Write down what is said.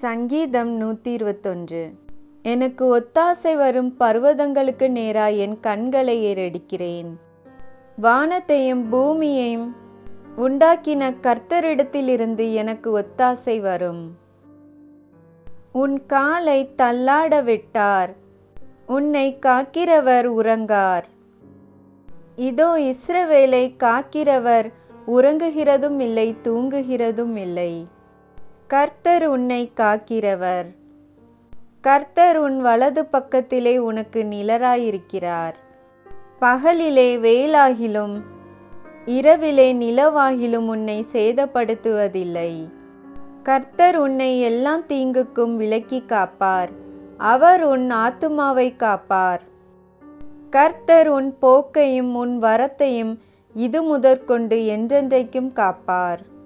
சங்கீதம் நூற்றி இருபத்தொன்று எனக்கு ஒத்தாசை வரும் பர்வதங்களுக்கு நேராய் என் கண்களை ஏறடிக்கிறேன். வானத்தையும் பூமியையும் உண்டாக்கின கர்த்தரிடத்திலிருந்து எனக்கு ஒத்தாசை வரும். உன் காலை தள்ளாட விட்டார் உன்னை காக்கிறவர் உறங்கார். இதோ இஸ்ரவேலை காக்கிறவர் உறங்குகிறதும் இல்லை தூங்குகிறதும் இல்லை. கர்த்தர் உன்னை காக்கிறவர். கர்த்தர் உன் வலது பக்கத்திலே உனக்கு நிழலாயிருக்கிறார். பகலிலே வேலாகிலும் இரவிலே நிலவாகிலும் உன்னை சேதப்படுத்துவதில்லை. கர்த்தர் உன்னை எல்லாம் தீங்குக்கும் விலக்கி காப்பார். அவர் உன் ஆத்துமாவை காப்பார். கர்த்தர் உன் போக்கையும் உன் வரத்தையும் இது முதற்கொண்டு என்றென்றைக்கும் காப்பார்.